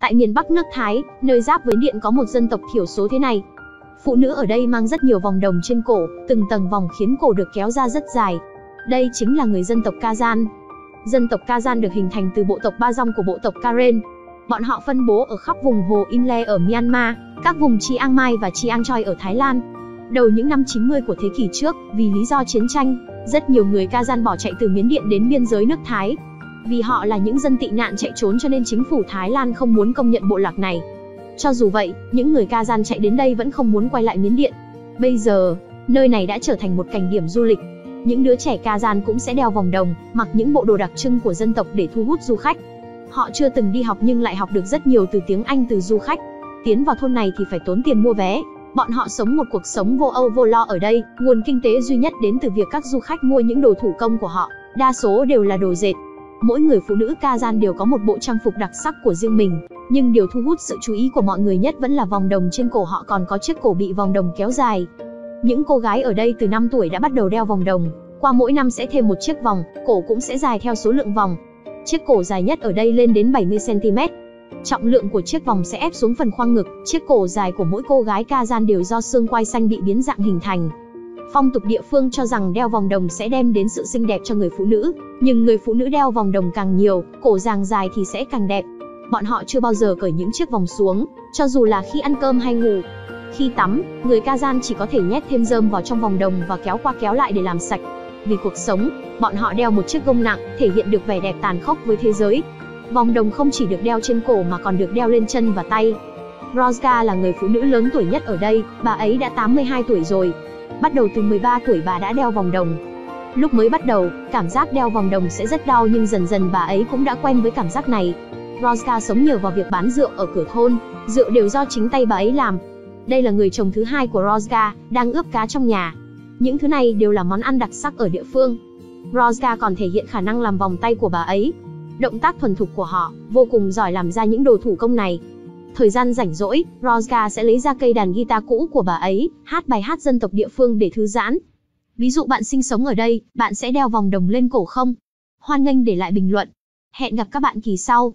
Tại miền Bắc nước Thái, nơi giáp với Điện có một dân tộc thiểu số thế này. Phụ nữ ở đây mang rất nhiều vòng đồng trên cổ, từng tầng vòng khiến cổ được kéo ra rất dài. Đây chính là người dân tộc Kazan. Dân tộc Kazan được hình thành từ bộ tộc Ba Dòng của bộ tộc Karen. Bọn họ phân bố ở khắp vùng hồ Inle ở Myanmar, các vùng Chiang Mai và Chiang Choi ở Thái Lan. Đầu những năm 90 của thế kỷ trước, vì lý do chiến tranh, rất nhiều người Kazan bỏ chạy từ Miến Điện đến biên giới nước Thái. Vì họ là những dân tị nạn chạy trốn cho nên chính phủ Thái Lan không muốn công nhận bộ lạc này. Cho dù vậy, những người Kazan chạy đến đây vẫn không muốn quay lại Miến Điện. Bây giờ, nơi này đã trở thành một cảnh điểm du lịch. Những đứa trẻ Kazan cũng sẽ đeo vòng đồng, mặc những bộ đồ đặc trưng của dân tộc để thu hút du khách. Họ chưa từng đi học nhưng lại học được rất nhiều từ tiếng Anh từ du khách. Tiến vào thôn này thì phải tốn tiền mua vé, Bọn họ sống một cuộc sống vô âu vô lo ở đây, nguồn kinh tế duy nhất đến từ việc các du khách mua những đồ thủ công của họ, đa số đều là đồ dệt. Mỗi người phụ nữ Kazan đều có một bộ trang phục đặc sắc của riêng mình, nhưng điều thu hút sự chú ý của mọi người nhất vẫn là vòng đồng trên cổ họ còn có chiếc cổ bị vòng đồng kéo dài. Những cô gái ở đây từ 5 tuổi đã bắt đầu đeo vòng đồng, qua mỗi năm sẽ thêm một chiếc vòng, cổ cũng sẽ dài theo số lượng vòng. Chiếc cổ dài nhất ở đây lên đến 70 cm, Trọng lượng của chiếc vòng sẽ ép xuống phần khoang ngực, chiếc cổ dài của mỗi cô gái Kazan đều do xương quai xanh bị biến dạng hình thành. Phong tục địa phương cho rằng đeo vòng đồng sẽ đem đến sự xinh đẹp cho người phụ nữ, nhưng người phụ nữ đeo vòng đồng càng nhiều, cổ càng dài thì sẽ càng đẹp. Bọn họ chưa bao giờ cởi những chiếc vòng xuống, cho dù là khi ăn cơm hay ngủ. Khi tắm, người Kazan chỉ có thể nhét thêm rơm vào trong vòng đồng và kéo qua kéo lại để làm sạch. Vì cuộc sống, bọn họ đeo một chiếc gông nặng, thể hiện được vẻ đẹp tàn khốc với thế giới. Vòng đồng không chỉ được đeo trên cổ mà còn được đeo lên chân và tay. Rozga là người phụ nữ lớn tuổi nhất ở đây, bà ấy đã 82 tuổi rồi. Bắt đầu từ 13 tuổi bà đã đeo vòng đồng. Lúc mới bắt đầu, cảm giác đeo vòng đồng sẽ rất đau nhưng dần dần bà ấy cũng đã quen với cảm giác này. Roska sống nhờ vào việc bán rượu ở cửa thôn, rượu đều do chính tay bà ấy làm. Đây là người chồng thứ hai của Roska đang ướp cá trong nhà. Những thứ này đều là món ăn đặc sắc ở địa phương. Roska còn thể hiện khả năng làm vòng tay của bà ấy, Động tác thuần thục của họ, vô cùng giỏi làm ra những đồ thủ công này. Thời gian rảnh rỗi, Rosga sẽ lấy ra cây đàn guitar cũ của bà ấy, hát bài hát dân tộc địa phương để thư giãn. Ví dụ bạn sinh sống ở đây, bạn sẽ đeo vòng đồng lên cổ không? Hoan nghênh để lại bình luận. Hẹn gặp các bạn kỳ sau.